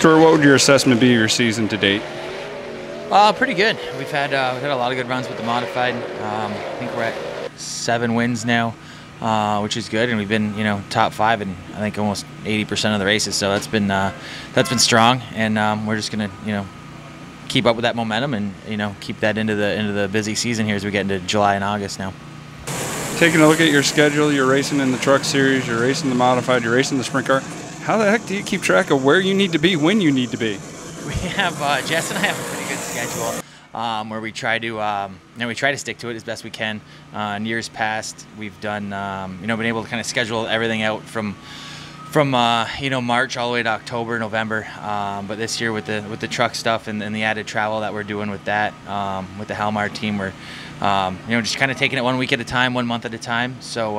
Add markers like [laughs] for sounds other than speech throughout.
Stewart, what would your assessment be of your season to date? Uh, pretty good. We've had uh, we've had a lot of good runs with the modified. Um, I think we're at seven wins now, uh, which is good, and we've been you know top five in I think almost 80% of the races. So that's been uh, that's been strong, and um, we're just gonna you know keep up with that momentum and you know keep that into the into the busy season here as we get into July and August now. Taking a look at your schedule, you're racing in the truck series, you're racing the modified, you're racing the sprint car. How the heck do you keep track of where you need to be when you need to be? [laughs] We have uh, Jess and I have a pretty good schedule um, where we try to um, know, we try to stick to it as best we can. Uh, in years past, we've done um, you know been able to kind of schedule everything out from from uh, you know March all the way to October, November. Um, but this year with the with the truck stuff and, and, the added travel that we're doing with that um, with the Halmar team, we're um, you know just kind of taking it one week at a time, one month at a time. So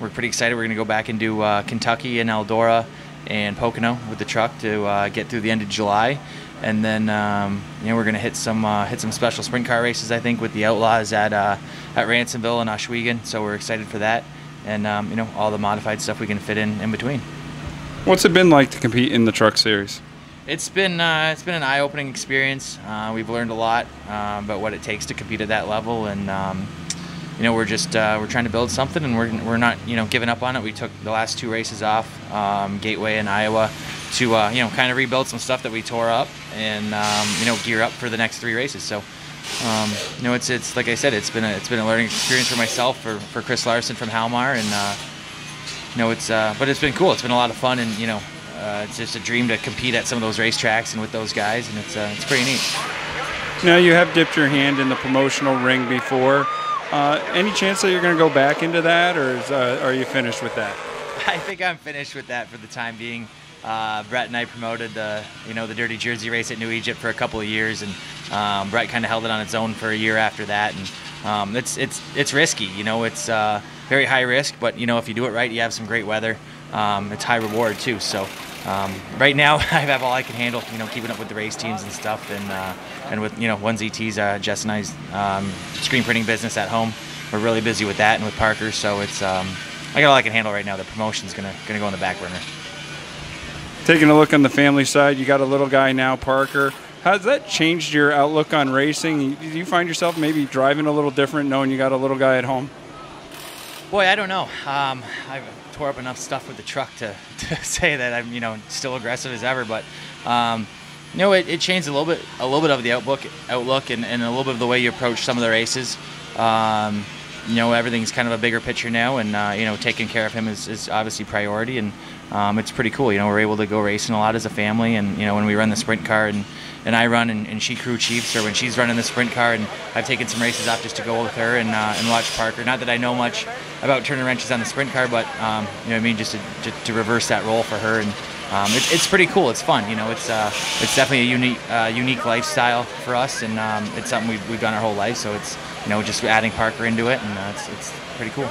we're pretty excited. We're going to go back and do uh, Kentucky and Eldora and Pocono with the truck to uh, get through the end of July, and then um, you know we're gonna hit some uh, hit some special sprint car races I think with the Outlaws at uh, at Ransomville and Ohsweken. So we're excited for that, and um, you know all the modified stuff we can fit in in between. What's it been like to compete in the truck series? It's been uh, it's been an eye-opening experience. Uh, we've learned a lot uh, about what it takes to compete at that level, and um, you know, we're just uh, we're trying to build something, and we're, we're not you know giving up on it. We took the last two races off, um, Gateway and Iowa, to uh, you know kind of rebuild some stuff that we tore up, and um, you know gear up for the next three races. So. Um, you know, it's it's like I said, it's been a it's been a learning experience for myself, for, for Chris Larsen from Halmar, and uh, you know, it's uh, but it's been cool. It's been a lot of fun, and you know, uh, it's just a dream to compete at some of those racetracks and with those guys, and it's uh, it's pretty neat. Now you have dipped your hand in the promotional ring before. Uh, any chance that you're going to go back into that, or is, uh, are you finished with that? [laughs] I think I'm finished with that for the time being. Uh, Brett and I promoted the, you know, the Dirty Jersey race at New Egypt for a couple of years, and um, Brett kind of held it on its own for a year after that. And um, it's it's it's risky, you know, it's uh, very high risk, but you know, if you do it right, you have some great weather. Um, it's high reward too. So um, right now, [laughs] I have all I can handle. You know, keeping up with the race teams and stuff, and uh, and with you know one ZT's uh, Jess and I's um, screen printing business at home. We're really busy with that and with Parker, so it's um, I got all I can handle right now. The promotion's gonna gonna go on the back burner. Taking a look on the family side, you got a little guy now, Parker. Has that changed your outlook on racing? Do you find yourself maybe driving a little different knowing you got a little guy at home? Boy, I don't know. Um, I've tore up enough stuff with the truck to, [laughs] to say that I'm, you know, still aggressive as ever. But, um, you know, it, it, changed a little bit, a little bit of the outlook, outlook, and, and, a little bit of the way you approach some of the races. Um, you know, everything's kind of a bigger picture now, and uh, you know, taking care of him is, is obviously priority, and um, it's pretty cool. You know, we're able to go racing a lot as a family, and you know, when we run the sprint car and and I run and, and she crew chiefs, or when she's running the sprint car, and I've taken some races off just to go with her and uh, and watch Parker. Not that I know much about turning wrenches on the sprint car, but um, you know, I mean, just to, just to reverse that role for her, and um, it, it's pretty cool. It's fun. You know, it's uh, it's definitely a unique uh, unique lifestyle for us, and um, it's something we've, we've done our whole life. So it's you know just adding Parker into it, and uh, it's it's pretty cool.